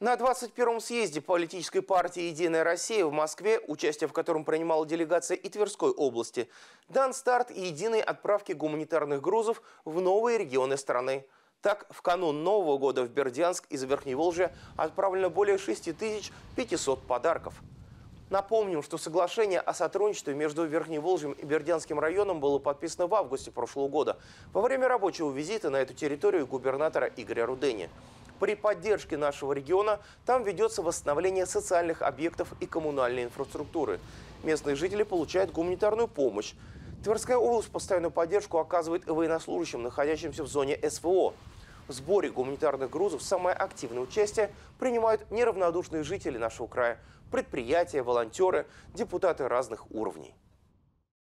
На 21-м съезде политической партии «Единая Россия» в Москве, участие в котором принимала делегация и Тверской области, дан старт единой отправки гуманитарных грузов в новые регионы страны. Так, в канун Нового года в Бердянск из Верхневолжья отправлено более 6500 подарков. Напомним, что соглашение о сотрудничестве между Верхневолжьем и Бердянским районом было подписано в августе прошлого года во время рабочего визита на эту территорию губернатора Игоря Рудени. При поддержке нашего региона там ведется восстановление социальных объектов и коммунальной инфраструктуры. Местные жители получают гуманитарную помощь. Тверская область постоянную поддержку оказывает военнослужащим, находящимся в зоне СВО. В сборе гуманитарных грузов самое активное участие принимают неравнодушные жители нашего края, предприятия, волонтеры, депутаты разных уровней.